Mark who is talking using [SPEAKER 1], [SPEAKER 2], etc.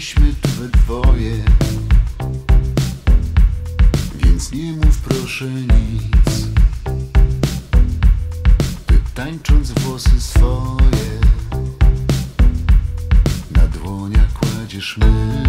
[SPEAKER 1] jesteśmy tu we dwoje. Więc nie mów proszę nic. Ty tańcząc włosy swoje Na dłoniach kładziesz my